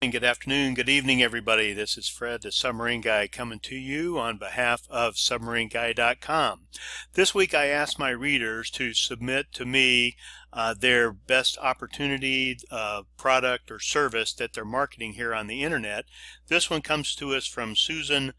Good afternoon, good evening, everybody. This is Fred, the Submarine Guy, coming to you on behalf of SubmarineGuy.com. This week, I asked my readers to submit to me uh, their best opportunity, uh, product, or service that they're marketing here on the internet. This one comes to us from Susan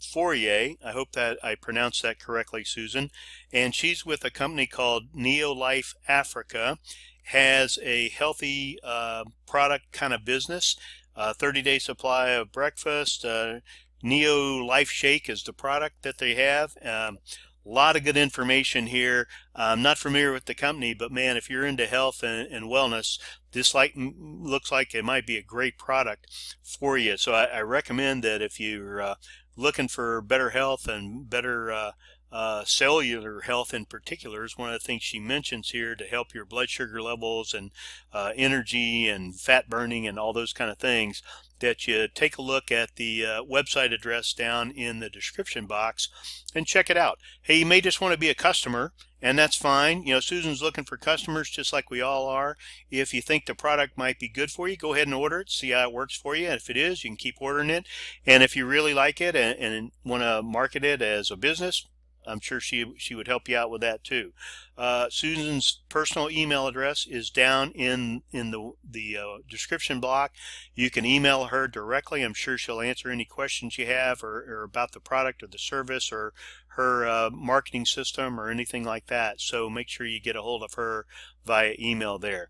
Fourie. I hope that I pronounced that correctly, Susan. And she's with a company called Neolife Africa has a healthy uh, product kind of business. 30 day supply of breakfast. Uh, Neo Life Shake is the product that they have. Um, a lot of good information here. I'm not familiar with the company, but man, if you're into health and, and wellness, this like looks like it might be a great product for you. So I, I recommend that if you're uh, looking for better health and better uh, uh, cellular health in particular is one of the things she mentions here to help your blood sugar levels and uh, energy and fat burning and all those kind of things that you take a look at the uh, website address down in the description box and check it out. Hey, you may just want to be a customer and that's fine. You know, Susan's looking for customers just like we all are. If you think the product might be good for you, go ahead and order it, see how it works for you. And if it is, you can keep ordering it. And if you really like it and, and want to market it as a business, I'm sure she she would help you out with that too. Uh, Susan's personal email address is down in in the the uh, description block. You can email her directly. I'm sure she'll answer any questions you have or, or about the product or the service or her uh, marketing system or anything like that. So make sure you get a hold of her via email there.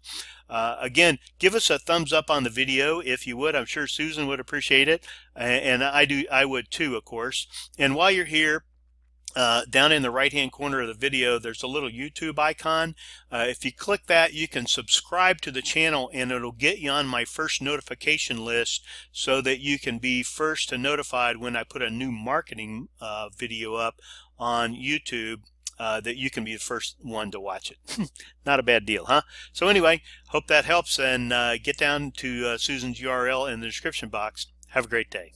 Uh, again, give us a thumbs up on the video if you would. I'm sure Susan would appreciate it, and I do. I would too, of course. And while you're here uh, down in the right hand corner of the video there's a little YouTube icon. Uh, if you click that you can subscribe to the channel and it'll get you on my first notification list so that you can be first to notified when I put a new marketing uh, video up on YouTube uh, that you can be the first one to watch it. Not a bad deal huh? So anyway hope that helps and uh, get down to Susan's URL in the description box. Have a great day